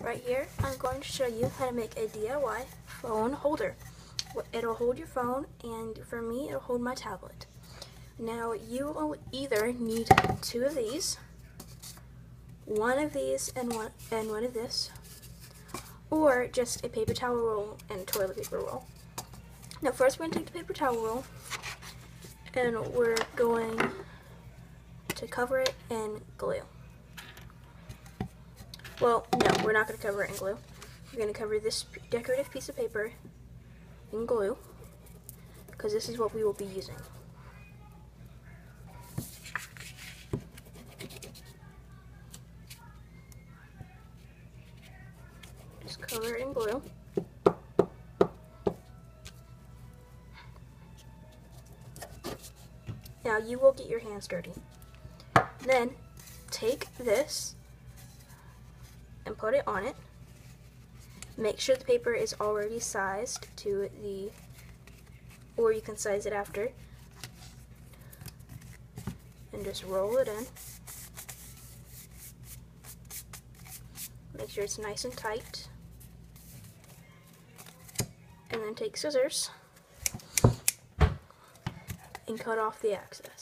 Right here, I'm going to show you how to make a DIY phone holder. It'll hold your phone, and for me, it'll hold my tablet. Now, you will either need two of these, one of these, and one, and one of this, or just a paper towel roll and toilet paper roll. Now, first we're going to take the paper towel roll, and we're going to cover it in glue. Well, no, we're not going to cover it in glue. We're going to cover this decorative piece of paper in glue because this is what we will be using. Just cover it in glue. Now you will get your hands dirty. Then take this and put it on it. Make sure the paper is already sized to the, or you can size it after. And just roll it in. Make sure it's nice and tight. And then take scissors and cut off the excess.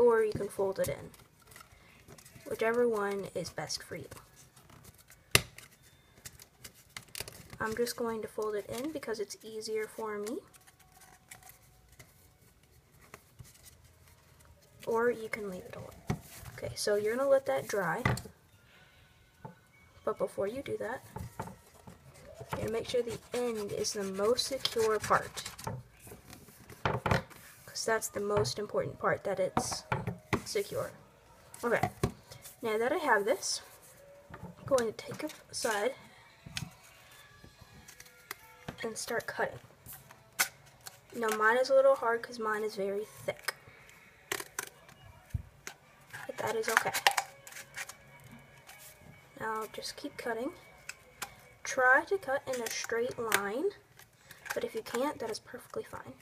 Or you can fold it in. Whichever one is best for you. I'm just going to fold it in because it's easier for me. Or you can leave it alone. Okay, so you're going to let that dry. But before you do that, you're going to make sure the end is the most secure part because that's the most important part, that it's secure. Okay, now that I have this, I'm going to take it aside and start cutting. Now mine is a little hard because mine is very thick. But that is okay. Now just keep cutting. Try to cut in a straight line, but if you can't, that is perfectly fine.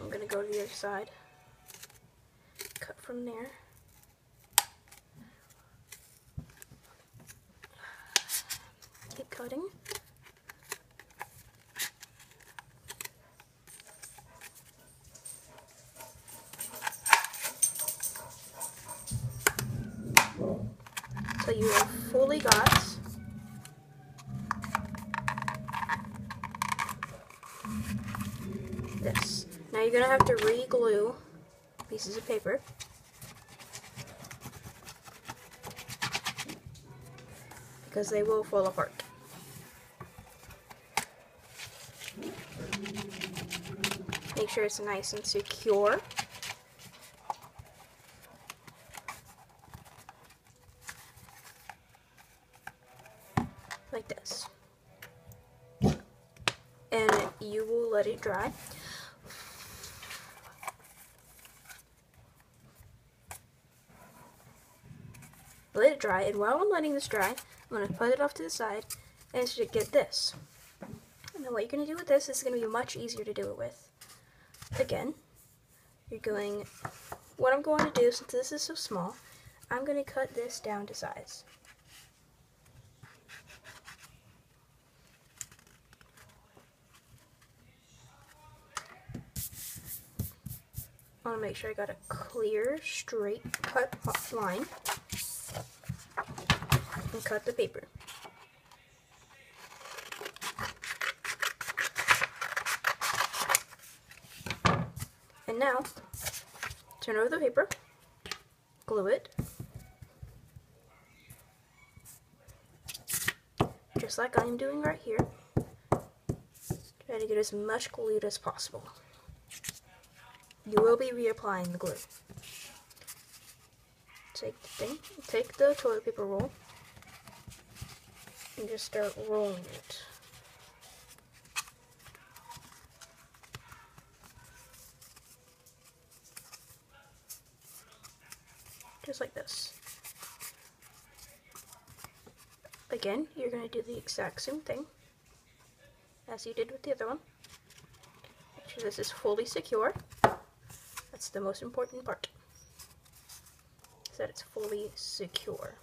I'm going to go to the other side. Cut from there. Keep cutting. So you have fully got this. Now you're going to have to re-glue pieces of paper. Because they will fall apart. Make sure it's nice and secure. Like this. And you will let it dry. Dry, and while I'm letting this dry, I'm going to put it off to the side, and should get this. And then what you're going to do with this is going to be much easier to do it with. Again, you're going, what I'm going to do, since this is so small, I'm going to cut this down to size. I want to make sure I got a clear, straight cut line cut the paper. And now, turn over the paper, glue it, just like I'm doing right here. Try to get as much glued as possible. You will be reapplying the glue. Take the thing, take the toilet paper roll, and just start rolling it. Just like this. Again, you're going to do the exact same thing as you did with the other one. Make sure this is fully secure. That's the most important part. Is that it's fully secure.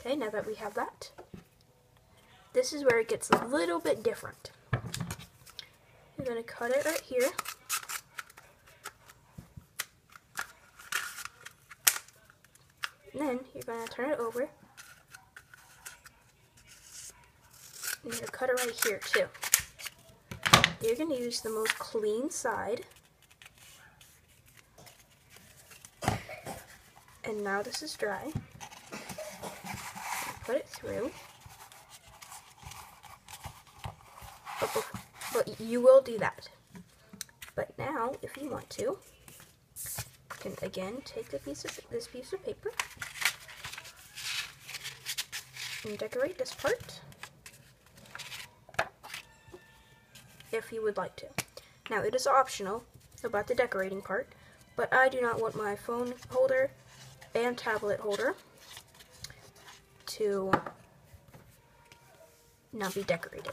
Okay, now that we have that, this is where it gets a little bit different. You're going to cut it right here. And then you're going to turn it over. And you're going to cut it right here too. You're going to use the most clean side. And now this is dry. Put it through. But, but you will do that. But now, if you want to, you can again take the piece of this piece of paper and decorate this part if you would like to. Now it is optional about the decorating part, but I do not want my phone holder and tablet holder to not be decorated.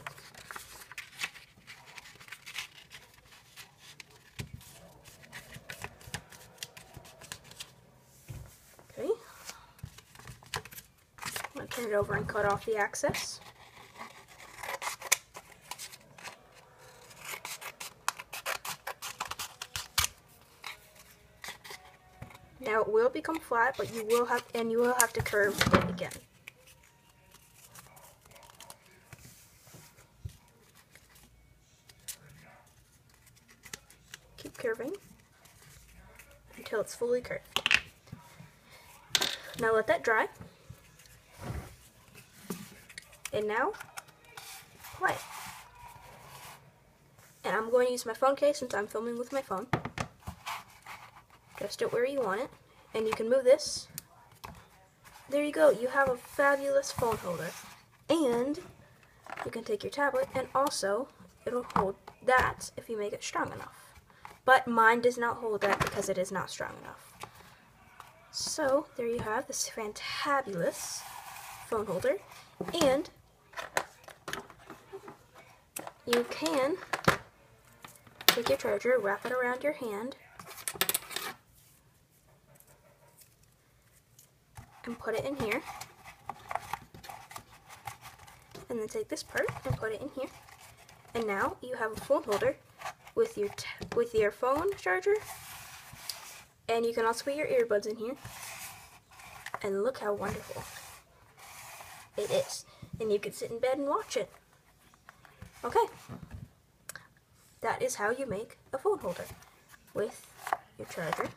Okay. I'm going to turn it over and cut off the excess. Now it will become flat, but you will have and you will have to curve it again. Keep curving until it's fully curved. Now let that dry. And now, play. And I'm going to use my phone case since I'm filming with my phone. Adjust it where you want it. And you can move this. There you go. You have a fabulous phone holder. And you can take your tablet and also it'll hold that if you make it strong enough. But mine does not hold that because it is not strong enough. So there you have this fantabulous phone holder. And you can take your charger, wrap it around your hand, and put it in here. And then take this part and put it in here. And now you have a phone holder with your with your phone charger. And you can also put your earbuds in here. And look how wonderful it is. And you can sit in bed and watch it. Okay. That is how you make a phone holder with your charger.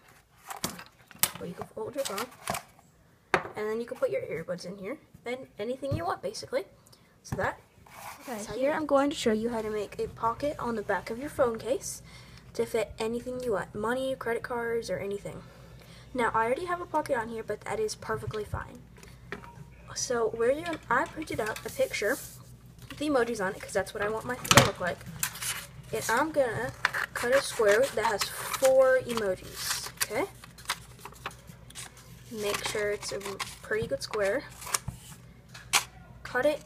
Where you can hold your phone and then you can put your earbuds in here and anything you want basically. So that. Okay, here I'm going to show you how to make a pocket on the back of your phone case to fit anything you want, money, credit cards, or anything. Now I already have a pocket on here, but that is perfectly fine. So where you, I printed out a picture the emojis on it because that's what I want my thing to look like. And I'm gonna cut a square that has four emojis. Okay make sure it's a pretty good square. Cut it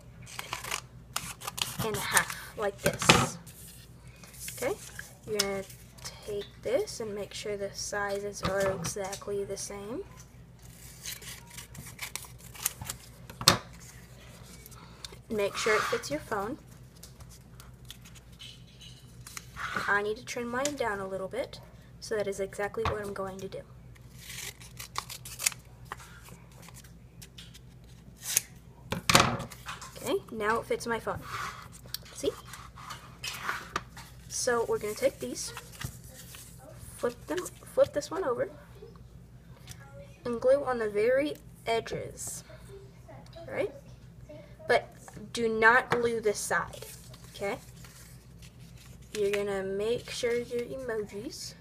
in half, like this. Okay? You're to take this and make sure the sizes are exactly the same. Make sure it fits your phone. I need to trim mine down a little bit, so that is exactly what I'm going to do. Okay, now it fits my phone. See? So we're going to take these, flip them, flip this one over, and glue on the very edges, right? Do not glue this side, okay? You're to make sure your emojis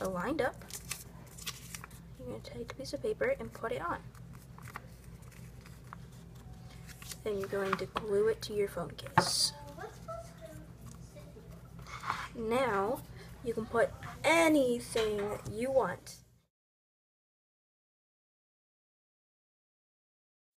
are lined up. You're to take a piece of paper and put it on. Then you're going to glue it to your phone case. Now, you can put anything you want